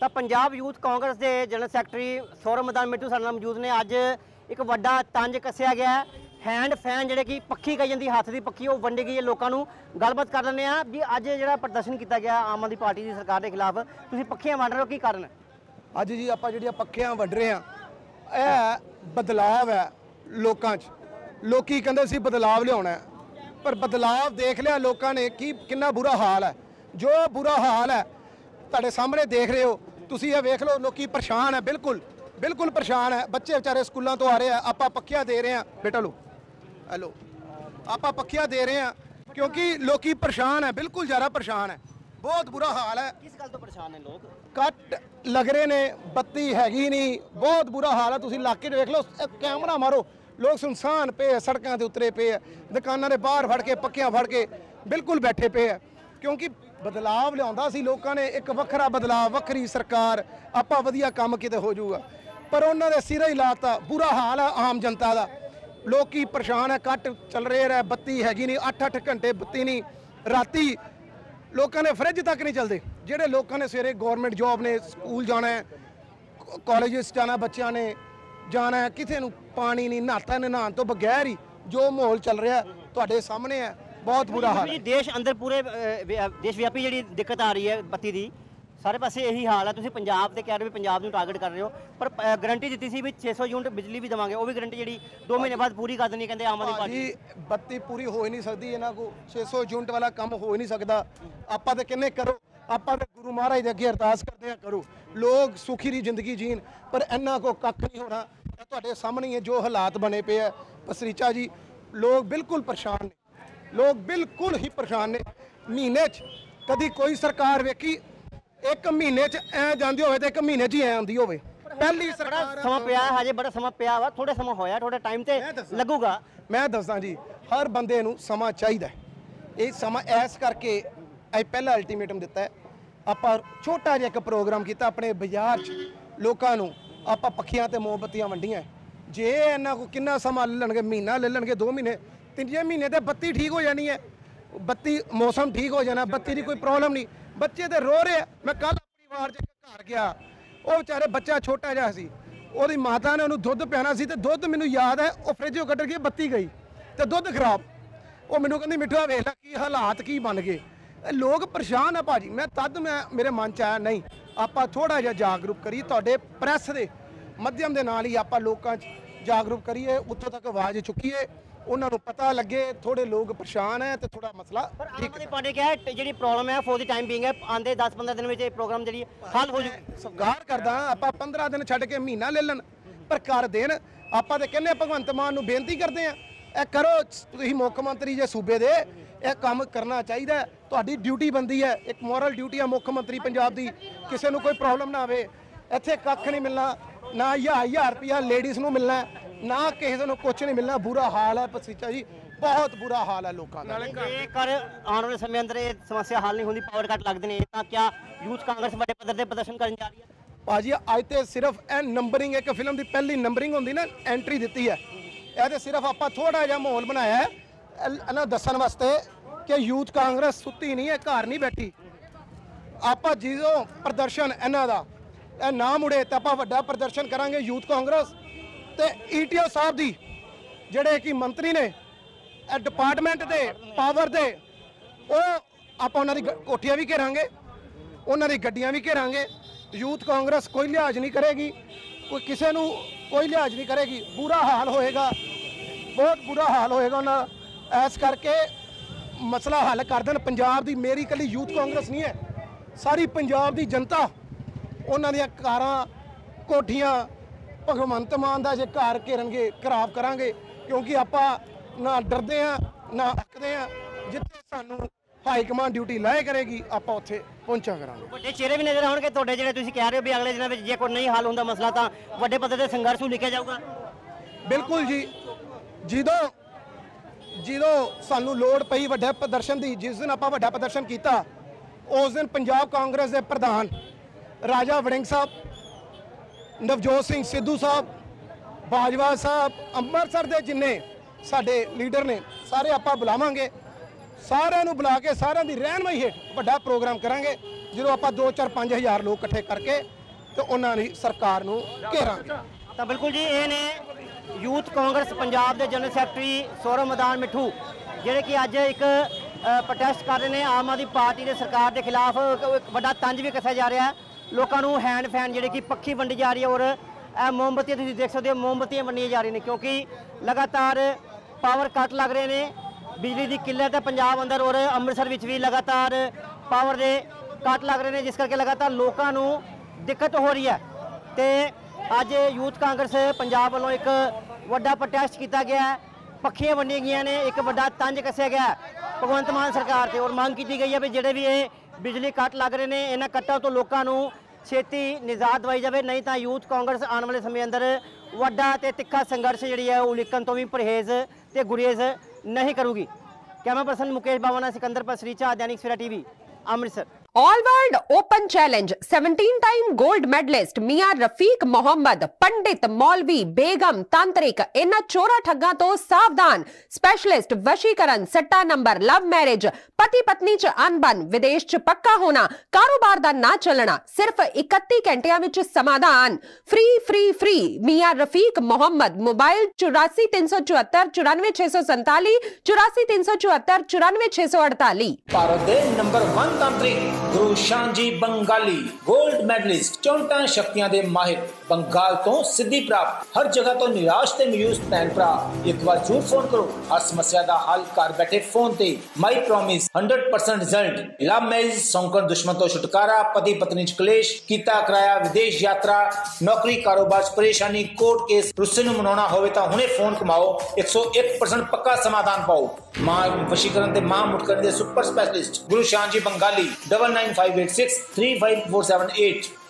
ਤਾਂ ਪੰਜਾਬ ਯੂਥ ਕਾਂਗਰਸ ਦੇ general secretary Saurav Madan Mittu ਸਾਡੇ ਨਾਲ ਮੌਜੂਦ ਨੇ। ਅੱਜ ਇੱਕ ਵੱਡਾ ਤੰਜ ਕੱਸਿਆ ਗਿਆ ਹੈਂਡ ਫੈਨ ਜਿਹੜੇ ਕਿ ਪੱਖੀ ਕਹੀ ਜਾਂਦੀ, ਹੱਥ ਦੀ ਪੱਖੀ, ਉਹ ਵੰਡੀ ਗਈ ਹੈ ਲੋਕਾਂ ਨੂੰ। ਗੱਲਬਾਤ ਕਰ ਲੈਂਦੇ ਆ ਵੀ ਅੱਜ ਜਿਹੜਾ ਪ੍ਰਦਰਸ਼ਨ ਕੀਤਾ ਗਿਆ ਆਮ ਆਦਮੀ ਪਾਰਟੀ ਦੀ ਸਰਕਾਰ ਦੇ ਖਿਲਾਫ, ਤੁਸੀਂ ਪੱਖੀਆਂ ਵੰਡ ਰਹੇ ਹੋ, ਕੀ ਕਾਰਨ ਅੱਜ ਜੀ ਆਪਾਂ ਜਿਹੜੀਆਂ ਪੱਖੀਆਂ ਵੰਡ ਰਹੇ ਆ ਇਹ ਬਦਲਾਅ ਹੈ ਲੋਕਾਂ 'ਚ। ਲੋਕੀ ਕਹਿੰਦੇ ਸੀ ਬਦਲਾਅ ਲਿਆਉਣਾ ਪਰ ਬਦਲਾਵ ਦੇਖ ਲਿਆ ਲੋਕਾਂ ਨੇ ਕੀ ਕਿੰਨਾ ਬੁਰਾ ਹਾਲ ਹੈ। ਜੋ ਬੁਰਾ ਹਾਲ ਹੈ ਤੁਹਾਡੇ ਸਾਹਮਣੇ ਦੇਖ ਰਹੇ ਹੋ। ਤੁਸੀਂ ਇਹ ਵੇਖ ਲਓ ਲੋਕੀ ਪਰੇਸ਼ਾਨ ਹੈ ਬਿਲਕੁਲ ਬਿਲਕੁਲ ਪਰੇਸ਼ਾਨ ਹੈ। ਬੱਚੇ ਵਿਚਾਰੇ ਸਕੂਲਾਂ ਤੋਂ ਆ ਰਹੇ ਆ ਆਪਾਂ ਪੱਖੀਆਂ ਦੇ ਰਹੇ ਆ ਬੇਟਾ ਲੋ ਹੈਲੋ ਆਪਾਂ ਪੱਖੀਆਂ ਦੇ ਰਹੇ ਆ ਕਿਉਂਕਿ ਲੋਕੀ ਪਰੇਸ਼ਾਨ ਹੈ ਬਿਲਕੁਲ ਜ਼ਿਆਦਾ ਪਰੇਸ਼ਾਨ ਹੈ। ਬਹੁਤ ਬੁਰਾ ਹਾਲ ਹੈ। ਕਿਸ ਗੱਲ ਤੋਂ ਪਰੇਸ਼ਾਨ ਨੇ ਲੋਕ? ਕੱਟ ਲੱਗ ਰਹੇ ਨੇ ਬੱਤੀ ਹੈਗੀ ਨਹੀਂ ਬਹੁਤ ਬੁਰਾ ਹਾਲ ਹੈ। ਤੁਸੀਂ ਇਲਾਕੇ 'ਚ ਵੇਖ ਲਓ ਕੈਮਰਾ ਮਾਰੋ ਲੋਕ ਸੁਨਸਾਨ ਪਏ ਆ, ਸੜਕਾਂ ਤੇ ਉਤਰੇ ਪਏ ਆ, ਦੁਕਾਨਾਂ ਦੇ ਬਾਹਰ ਫੜ ਕੇ ਪੱਕੀਆਂ ਫੜ ਕੇ ਬਿਲਕੁਲ ਬੈਠੇ ਪਏ ਆ। ਕਿਉਂਕਿ ਬਦਲਾਵ ਲਿਆਉਂਦਾ ਸੀ ਲੋਕਾਂ ਨੇ, ਇੱਕ ਵੱਖਰਾ ਬਦਲਾਵ, ਵੱਖਰੀ ਸਰਕਾਰ, ਆਪਾਂ ਵਧੀਆ ਕੰਮ ਕਿਤੇ ਹੋ ਜਾਊਗਾ। ਪਰ ਉਹਨਾਂ ਦੇ ਸਿਰੇ ਹੀ ਲਾਤਾ, ਬੁਰਾ ਹਾਲ ਹੈ ਆਮ ਜਨਤਾ ਦਾ। ਲੋਕੀ ਪਰੇਸ਼ਾਨ ਹੈ ਕੱਟ ਚੱਲ ਰਹੇ ਰਹਿ, ਬੱਤੀ ਹੈਗੀ ਨਹੀਂ 8-8 ਘੰਟੇ ਬੱਤੀ ਨਹੀਂ, ਰਾਤੀ ਲੋਕਾਂ ਨੇ ਫ੍ਰਿਜ ਤੱਕ ਨਹੀਂ ਚੱਲਦੇ। ਜਿਹੜੇ ਲੋਕਾਂ ਨੇ ਸਵੇਰੇ ਗਵਰਨਮੈਂਟ ਜੌਬ ਨੇ, ਸਕੂਲ ਜਾਣਾ ਹੈ ਕਾਲਜਸ ਜਾਣਾ ਬੱਚਿਆਂ ਨੇ ਜਾਣਾ ਹੈ ਕਿਸੇ ਨੂੰ ਪਾਣੀ ਨਹੀਂ ਨਹਾਤਾ ਨੇ ਨਹਾਉਣ ਤੋਂ ਬਗੈਰ ਹੀ ਜੋ ਮਾਹੌਲ ਚੱਲ ਰਿਹਾ ਤੁਹਾਡੇ ਸਾਹਮਣੇ ਹੈ ਬਹੁਤ ਬੁਰਾ ਹਾਲ ਹੈ। ਦੇਸ਼ ਅੰਦਰ ਪੂਰੇ ਦੇਸ਼ ਵਿਆਪੀ ਜਿਹੜੀ ਦਿੱਕਤ ਆ ਰਹੀ ਹੈ ਬੱਤੀ ਦੀ ਸਾਰੇ ਪਾਸੇ ਇਹੀ ਹਾਲ ਹੈ। ਤੁਸੀਂ ਪੰਜਾਬ ਤੇ ਕਹਿ ਰਹੇ ਹੋ ਵੀ ਪੰਜਾਬ ਨੂੰ ਟਾਰਗੇਟ ਕਰ ਰਹੇ ਹੋ ਪਰ ਗਾਰੰਟੀ ਦਿੱਤੀ ਸੀ ਵੀ 600 ਯੂਨਿਟ ਬਿਜਲੀ ਵੀ ਦੇਵਾਂਗੇ ਉਹ ਵੀ ਗਾਰੰਟੀ ਜਿਹੜੀ 2 ਮਹੀਨੇ ਬਾਅਦ ਪੂਰੀ ਕਰ ਦੇਣੀ ਕਹਿੰਦੇ ਆਮ ਆਦਮੀ ਪਾਰਟੀ। ਜੀ ਬੱਤੀ ਪੂਰੀ ਹੋ ਹੀ ਨਹੀਂ ਸਕਦੀ ਇਹਨਾਂ ਕੋ 600 ਯੂਨਿਟ ਵਾਲਾ ਕੰਮ ਹੋ ਹੀ ਨਹੀਂ ਸਕਦਾ। ਆਪਾਂ ਤੇ ਕਿੰਨੇ ਕਰੋ ਆਪਾਂ ਤੇ ਗੁਰੂ ਮਹਾਰਾਜ ਦੇ ਅੱਗੇ ਅਰਦਾਸ ਕਰਦੇ ਆ ਕਰੋ। ਲੋਕ ਸੁਖੀ ਦੀ ਜ਼ਿੰਦਗੀ ਜੀਣ ਪਰ ਇਹਨਾਂ ਕੋ ਕੱਖ ਨਹੀਂ ਹੋਣਾ। ਇਹ ਤੁਹਾਡੇ ਸਾਹਮਣੇ ਹੀ ਹੈ ਜੋ ਹਾਲਾਤ ਬਣੇ ਪਏ ਆ। ਪਸਰੀਚਾ ਜੀ ਲੋਕ ਬਿਲਕੁਲ ਪਰੇਸ਼ਾਨ ਨੇ। ਲੋਕ ਬਿਲਕੁਲ ਹੀ ਪਰੇਸ਼ਾਨ ਨੇ। ਮਹੀਨੇ 'ਚ ਕਦੀ ਕੋਈ ਸਰਕਾਰ ਵੇਖੀ ਇੱਕ ਮਹੀਨੇ 'ਚ ਐ ਜਾਂਦੀ ਹੋਵੇ ਤੇ ਇੱਕ ਮਹੀਨੇ 'ਚ ਹੀ ਐ ਆਉਂਦੀ ਹੋਵੇ। ਪਹਿਲੀ ਸਰਕਾਰ ਸਮਾਂ ਪਿਆ ਹਜੇ ਬੜਾ ਸਮਾਂ ਪਿਆ ਵਾ ਥੋੜਾ ਸਮਾਂ ਹੋਇਆ ਥੋੜਾ ਟਾਈਮ ਤੇ। ਲੱਗੂਗਾ। ਮੈਂ ਦੱਸਦਾ ਜੀ ਹਰ ਬੰਦੇ ਨੂੰ ਸਮਾਂ ਚਾਹੀਦਾ ਇਹ ਸਮਾਂ ਐਸ ਕਰਕੇ ਅਸੀਂ ਪਹਿਲਾ ਅਲਟੀਮੇਟਮ ਦਿੱਤਾ ਹੈ। ਆਪਾਂ ਛੋਟਾ ਜਿਹਾ ਇੱਕ ਪ੍ਰੋਗਰਾਮ ਕੀਤਾ ਆਪਣੇ ਬਾਜ਼ਾਰ 'ਚ। ਲੋਕਾਂ ਨੂੰ ਆਪਾਂ ਪੱਖੀਆਂ ਤੇ ਮੋਮਬੱਤੀਆਂ ਵੰਡੀਆਂ। ਜੇ ਇਹਨਾਂ ਕੋ ਕਿੰਨਾ ਸਮਾਂ ਲੈ ਲੈਣਗੇ, ਮਹੀਨਾ ਲੈ ਲੈਣਗੇ 2 ਮਹੀਨੇ, ਤੀਜੇ ਮਹੀਨੇ ਤੇ ਬੱਤੀ ਠੀਕ ਹੋ ਜਾਣੀ ਹੈ। ਬੱਤੀ, ਮੌਸਮ ਠੀਕ ਹੋ ਜਾਣਾ, ਬੱਤੀ ਦੀ ਕੋਈ ਪ੍ਰੋਬਲਮ ਨਹੀਂ। ਬੱਚੇ ਤੇ ਰੋ ਰਹੇ ਆ। ਮੈਂ ਕੱਲ ਆਪਣੀ ਵਾਰ 'ਚ ਘਰ ਗਿਆ। ਉਹ ਵਿਚਾਰੇ ਬੱਚਾ ਛੋਟਾ ਜਿਹਾ ਸੀ। ਉਹਦੀ ਮਾਤਾ ਨੇ ਉਹਨੂੰ ਦੁੱਧ ਪਿਆਣਾ ਸੀ ਤੇ ਦੁੱਧ ਮੈਨੂੰ ਯਾਦ ਹੈ, ਉਹ ਫ੍ਰਿਜੋਂ ਕੱਢ ਕੇ ਬੱਤੀ ਗਈ ਤੇ ਦੁੱਧ ਖਰਾਬ। ਉਹ ਮੈਨੂੰ ਕਹਿੰਦੀ, ਮਿੱਠੂਆ ਵੇਖ ਲੈ, ਕੀ ਹਾਲਾਤ, ਕੀ ਬਣ ਗਏ? ਲੋਕ ਪਰੇਸ਼ਾਨ ਆ ਭਾਜੀ। ਮੈਂ ਤਦ ਮੈਂ ਮੇਰੇ ਮਨ ਚ ਆਇਆ ਨਹੀਂ ਆਪਾਂ ਥੋੜਾ ਜਿਹਾ ਜਾਗਰੂਕ ਕਰੀ ਤੁਹਾਡੇ ਪ੍ਰੈਸ ਦੇ ਮਾਧਿਅਮ ਦੇ ਨਾਲ ਹੀ ਆਪਾਂ ਲੋਕਾਂ 'ਚ ਜਾਗਰੂਕ ਕਰੀਏ ਉੱਥੋਂ ਤੱਕ ਆਵਾਜ਼ ਚੁੱਕੀਏ ਉਹਨਾਂ ਨੂੰ ਪਤਾ ਲੱਗੇ ਥੋੜੇ ਲੋਕ ਪਰੇਸ਼ਾਨ ਹੈ ਤੇ ਥੋੜਾ ਮਸਲਾ ਪਰ ਆਮ ਆਦਮੀ ਪਾਰਟੀ ਕਿਹਾ ਜਿਹੜੀ ਪ੍ਰੋਬਲਮ ਹੈ ਫੋਰ ਦੀ ਟਾਈਮ ਬੀਇੰਗ ਹੈ ਆਂਦੇ 10-15 ਦਿਨ ਵਿੱਚ ਇਹ ਪ੍ਰੋਗਰਾਮ ਜਿਹੜੀ ਹੱਲ ਹੋ ਜੂ। ਸਵੀਕਾਰ ਕਰਦਾ ਆਪਾਂ 15 ਦਿਨ ਛੱਡ ਕੇ ਮਹੀਨਾ ਲੈ ਲੈਣ ਪਰ ਕਰ ਦੇਣ ਆਪਾਂ ਤੇ ਕਹਿੰਦੇ ਭਗਵੰਤ ਮਾਨ ਨੂੰ ਬੇਨਤੀ ਕਰਦੇ ਆ ਇਹ ਕਰੋ ਤੁਸੀਂ ਮੁੱਖ ਮੰਤਰੀ ਜੇ ਸੂਬੇ ਦੇ ਇਹ ਕੰਮ ਕਰਨਾ ਚਾਹੀਦਾ। ਤੁਹਾਡੀ ਡਿਊਟੀ ਬੰਦੀ ਹੈ ਇੱਕ ਮੋਰਲ ਡਿਊਟੀ ਹੈ ਮੁੱਖ ਮੰਤਰੀ ਪੰਜਾਬ ਦੀ। ਕਿਸੇ ਨੂੰ ਕੋਈ ਪ੍ਰੋਬਲਮ ਨਾ ਆਵੇ। ਇੱਥੇ ਕੱਖ ਨਹੀਂ ਮਿਲਣਾ ਨਾ ਹਜ਼ਾਰ ਹਜ਼ਾਰ ਰੁਪਿਆ ਲੇਡੀਜ਼ ਨੂੰ ਮਿਲਣਾ ਨਾ ਕਿਸੇ ਨੂੰ ਕੁਝ ਨਹੀਂ ਮਿਲਣਾ। ਬੁਰਾ ਹਾਲ ਹੈ ਪਸੀਚਾ ਜੀ। ਬਹੁਤ ਬੁਰਾ ਹਾਲ ਹੈ ਲੋਕਾਂ ਦਾ। ਜੇਕਰ ਆਉਣ ਵਾਲੇ ਸਮੇਂ ਅੰਦਰ ਇਹ ਸਮੱਸਿਆ ਹੱਲ ਨਹੀਂ ਹੁੰਦੀ ਪਾਵਰ ਕੱਟ ਲੱਗਦੇ ਨੇ। ਤਾਂ ਕਿਆ ਯੂਥ ਕਾਂਗਰਸ ਵੱਡੇ ਪੱਧਰ ਤੇ ਪ੍ਰਦਰਸ਼ਨ ਕਰਨ ਜਾ ਰਹੀ ਹੈ? ਭਾਜੀ ਅੱਜ ਤੇ ਸਿਰਫ ਇਹ ਨੰਬਰਿੰਗ ਇੱਕ ਫਿਲਮ ਦੀ ਪਹਿਲੀ ਨੰਬਰਿੰਗ ਹੁੰਦੀ ਨਾ ਐਂਟਰੀ ਦਿੱਤੀ ਹੈ। ਇਹ ਤੇ ਸਿਰਫ ਆਪਾਂ ਥੋੜਾ ਜਿਹਾ ਮਾਹੌਲ ਬਣਾਇਆ ਹੈ। ਇਹਨਾਂ ਦੱਸਣ ਵਾਸਤੇ ਕਿ ਯੂਥ ਕਾਂਗਰਸ ਸੁੱਤੀ ਨਹੀਂ ਹੈ, ਘਰ ਨਹੀਂ ਬੈਠੀ। ਆਪਾਂ ਜਦੋਂ ਪ੍ਰਦਰਸ਼ਨ ਇਹਨਾਂ ਦਾ, ਇਹ ਨਾ ਮੁੜੇ ਤਾਂ ਆਪਾਂ ਵੱਡਾ ਪ੍ਰਦਰਸ਼ਨ ਕਰਾਂਗੇ ਯੂਥ ਕਾਂਗਰਸ। ਤੇ ਈਟੀਓ ਸਾਹਿਬ ਦੀ ਜਿਹੜੇ ਕਿ ਮੰਤਰੀ ਨੇ, ਇਹ ਡਿਪਾਰਟਮੈਂਟ ਦੇ ਪਾਵਰ ਦੇ, ਉਹ ਆਪਾਂ ਉਹਨਾਂ ਦੀ ਗ- ਕੋਠੀਆਂ ਵੀ ਘੇਰਾਂਗੇ, ਉਹਨਾਂ ਦੀ ਗੱਡੀਆਂ ਵੀ ਘੇਰਾਂਗੇ। ਯੂਥ ਕਾਂਗਰਸ ਕੋਈ ਲਿਹਾਜ਼ ਨਹੀਂ ਕਰੇਗੀ, ਕੋਈ ਕਿਸੇ ਨੂੰ ਕੋਈ ਲਿਹਾਜ਼ ਨਹੀਂ ਕਰੇਗੀ, ਬੁਰਾ ਹਾਲ ਹੋਏਗਾ। ਬਹੁਤ ਬੁਰਾ ਹਾਲ ਹੋਏਗਾ ਉਹਨਾਂ ਦਾ। ਐਸ ਕਰਕੇ ਮਸਲਾ ਹੱਲ ਕਰ ਦੇਣ। ਪੰਜਾਬ ਦੀ ਮੇਰੀ ਕੱਲੀ ਯੂਥ ਕਾਂਗਰਸ ਨਹੀਂ ਹੈ। ਸਾਰੀ ਪੰਜਾਬ ਦੀ ਜਨਤਾ ਉਹਨਾਂ ਦੀਆਂ ਕਾਰਾਂ ਕੋਠੀਆਂ ਭਗਵੰਤ ਮਾਨ ਦਾ ਜੇ ਘਰ ਘੇਰਨਗੇ ਖਰਾਬ ਕਰਾਂਗੇ। ਕਿਉਂਕਿ ਆਪਾਂ ਨਾ ਡਰਦੇ ਆ ਨਾ ਹੱਕਦੇ ਆ ਜਿੱਥੇ ਸਾਨੂੰ ਹਾਈ ਕਮਾਂਡ ਡਿਊਟੀ ਲਾਏ ਕਰੇਗੀ ਆਪਾਂ ਉੱਥੇ ਪਹੁੰਚਾ ਕਰਾਂਗੇ। ਵੱਡੇ ਚਿਹਰੇ ਵੀ ਨਜ਼ਰ ਆਉਣਗੇ। ਤੁਹਾਡੇ ਜਿਹੜੇ ਤੁਸੀਂ ਕਹਿ ਰਹੇ ਹੋ ਵੀ ਅਗਲੇ ਦਿਨਾਂ ਵਿੱਚ ਜੇ ਕੋਈ ਨਹੀਂ ਹੱਲ ਹੁੰਦਾ ਮਸਲਾ ਤਾਂ ਵੱਡੇ ਪੱਧਰ ਤੇ ਸੰਘਰਸ਼ ਨੂੰ ਲਿਖਿਆ ਜਾਊਗਾ। ਬਿਲਕੁਲ ਜੀ। ਜਦੋਂ ਜਦੋਂ ਸਾਨੂੰ ਲੋੜ ਪਈ ਵੱਡੇ ਪ੍ਰਦਰਸ਼ਨ ਦੀ, ਜਿਸ ਦਿਨ ਆਪਾਂ ਵੱਡਾ ਪ੍ਰਦਰਸ਼ਨ ਕੀਤਾ, ਉਸ ਦਿਨ ਪੰਜਾਬ ਕਾਂਗਰਸ ਦੇ ਪ੍ਰਧਾਨ ਰਾਜਾ ਵੜਿੰਗ ਸਾਹਿਬ, ਨਵਜੋਤ ਸਿੰਘ ਸਿੱਧੂ ਸਾਹਿਬ, ਬਾਜਵਾ ਸਾਹਿਬ, ਅੰਮ੍ਰਿਤਸਰ ਦੇ ਜਿੰਨੇ ਸਾਡੇ ਲੀਡਰ ਨੇ, ਸਾਰੇ ਆਪਾਂ ਬੁਲਾਵਾਂਗੇ। ਸਾਰਿਆਂ ਨੂੰ ਬੁਲਾ ਕੇ ਸਾਰਿਆਂ ਦੀ ਰਹਿਨਮਾਈ ਹੇਠ ਵੱਡਾ ਪ੍ਰੋਗਰਾਮ ਕਰਾਂਗੇ, ਜਦੋਂ ਆਪਾਂ 2 4 5000 ਲੋਕ ਇਕੱਠੇ ਕਰਕੇ ਤੇ ਉਹਨਾਂ ਦੀ ਸਰਕਾਰ ਨੂੰ ਘੇਰਾਂਗੇ। ਤਾਂ ਬਿਲਕੁਲ ਜੀ, ਇਹ ਨੇ ਯੂਥ ਕਾਂਗਰਸ ਪੰਜਾਬ ਦੇ ਜਨਰਲ ਸੈਕਟਰੀ ਸੌਰਵ ਮਦਾਨ ਮਿੱਠੂ, ਜਿਹੜੇ ਕਿ ਅੱਜ ਇੱਕ ਪ੍ਰੋਟੈਸਟ ਕਰ ਰਹੇ ਨੇ ਆਮ ਆਦਮੀ ਪਾਰਟੀ ਦੇ ਸਰਕਾਰ ਦੇ ਖਿਲਾਫ। ਇੱਕ ਵੱਡਾ ਤੰਜ ਵੀ ਕੱਸਿਆ ਜਾ ਰਿਹਾ ਲੋਕਾਂ ਨੂੰ ਹੈਂਡ ਫੈਨ ਜਿਹੜੇ ਕਿ ਪੱਖੀ ਵੰਡੀ ਜਾ ਰਹੀ ਹੈ ਔਰ ਇਹ ਮੋਮਬੱਤੀਆਂ ਤੁਸੀਂ ਦੇਖ ਸਕਦੇ ਹੋ, ਮੋਮਬੱਤੀਆਂ ਵੰਡੀਆਂ ਜਾ ਰਹੀਆਂ ਨੇ ਕਿਉਂਕਿ ਲਗਾਤਾਰ ਪਾਵਰ ਕੱਟ ਲੱਗ ਰਹੇ ਨੇ। ਬਿਜਲੀ ਦੀ ਕਿੱਲਤ ਹੈ ਪੰਜਾਬ ਅੰਦਰ ਔਰ ਅੰਮ੍ਰਿਤਸਰ ਵਿੱਚ ਵੀ ਲਗਾਤਾਰ ਪਾਵਰ ਦੇ ਕੱਟ ਲੱਗ ਰਹੇ ਨੇ, ਜਿਸ ਕਰਕੇ ਲਗਾਤਾਰ ਲੋਕਾਂ ਨੂੰ ਦਿੱਕਤ ਹੋ ਰਹੀ ਹੈ। ਤੇ ਅੱਜ ਯੂਥ ਕਾਂਗਰਸ ਪੰਜਾਬ ਵੱਲੋਂ ਇੱਕ ਵੱਡਾ ਪ੍ਰੋਟੈਸਟ ਕੀਤਾ ਗਿਆ ਹੈ। ਪੱਖੀਆਂ ਵੰਡੀਆਂ ਗਈਆਂ ਨੇ, ਇੱਕ ਵੱਡਾ ਤੰਜ ਕੱਸਿਆ ਗਿਆ ਭਗਵੰਤ ਮਾਨ ਸਰਕਾਰ ਤੇ ਔਰ ਮੰਗ ਕੀਤੀ ਗਈ ਹੈ ਵੀ ਜਿਹੜੇ ਵੀ ਇਹ ਬਿਜਲੀ ਕੱਟ ਲੱਗ ਰਹੇ ਨੇ, ਇਹਨਾਂ ਕੱਟਾਂ ਤੋਂ ਲੋਕਾਂ ਨੂੰ ਛੇਤੀ ਨਿਜ਼ਾਤ ਦਵਾਈ ਜਾਵੇ, ਨਹੀਂ ਤਾਂ ਯੂਥ ਕਾਂਗਰਸ ਆਉਣ ਵਾਲੇ ਸਮੇਂ ਅੰਦਰ ਵੱਡਾ ਤੇ ਤਿੱਖਾ ਸੰਘਰਸ਼ ਜਿਹੜੀ ਹੈ ਉਹ ਲਿਖਣ ਤੋਂ ਵੀ ਪਰਹੇਜ਼ ਤੇ ਗੁਰੇਜ਼ ਨਹੀਂ ਕਰੂਗੀ। Camera person Mukesh Bawana, Sikander Pasricha Dainik Savera TV, Amritsar. All World Open Challenge 17 time gold medalist Mia Rafiq Mohammed pandit maulvi begum tantrik ਇਹਨਾਂ ਚੋਰਾ ਠੱਗਾਂ ਤੋਂ ਸਾਵਧਾਨ ਸਪੈਸ਼ਲਿਸਟ ਵਸ਼ੀਕਰਨ ਸੱਟਾ ਨੰਬਰ ਲਵ ਮੈਰਿਜ ਪਤੀ ਪਤਨੀ ਚ ਅਨਬਨ ਵਿਦੇਸ਼ ਚ ਪੱਕਾ ਹੋਣਾ ਕਾਰੋਬਾਰ ਦਾ ਨਾ ਚੱਲਣਾ ਸਿਰਫ 31 ਘੰਟਿਆਂ ਵਿੱਚ ਸਮਾਧਾਨ free free free Mian Rafiq Mohammed mobile 843774 94647 84374 94648 Bharat ਦੇ ਨੰਬਰ 1 ਤਾਂਤਰਿਕ ਗੁਰੂ ਸ਼ਾਂਜੀ ਬੰਗਾਲੀ 골ਡ ਮੈਡਲਿਸਟ ਚੌਂਟਾਂ ਸ਼ਕਤੀਆਂ ਦੇ ਮਾਹਿਰ, ਬੰਗਾਲ ਤੋਂ ਸਿੱਧੀ ਪ੍ਰਾਪਤ, ਹਰ ਜਗ੍ਹਾ ਤੋਂ ਨਿਰਾਸ਼ ਤੇ ਮਯੂਸ ਭੈਣ ਭਰਾ। ਇੱਕ ਵਾਰ ਜ਼ਰੂਰ ਫੋਨ ਕਰੋ, ਹਰ ਸਮੱਸਿਆ ਦਾ ਹੱਲ ਘਰ ਬੈਠੇ ਫੋਨ ਤੇ। My promise 100% result love marriage ਸੌਂਕਣ ਦੁਸ਼ਮਣ ਤੋਂ ਛੁਟਕਾਰਾ, ਪਤੀ ਪਤਨੀ ਚ ਕਲੇਸ਼, ਕੀਤਾ, ਕਰਾਇਆ, ਵਿਦੇਸ਼ ਯਾਤਰਾ, ਨੌਕਰੀ, ਕਾਰੋਬਾਰ ਚ ਪਰੇਸ਼ਾਨੀ ਕੋਰਟ ਕੇਸ ਰੁੱਸੇ ਨੂੰ ਮਨਾਉਣਾ ਹੋਵੇ ਤਾਂ ਹੁਣੇ ਫੋਨ ਕਮਾਓ 101% ਪੱਕਾ ਸਮਾਧਾਨ ਪਾਓ। ਮਾਂ ਵਸ਼ੀਕਰਨ ਤੇ ਮਾਂ ਮੁਟਕਰਨ ਦੇ ਸੁਪਰ ਸਪੈਸ਼ਲਿਸਟ ਗੁਰੂ ਸ਼ਾਂਜੀ ਬੰਗਾਲੀ 99586 35478.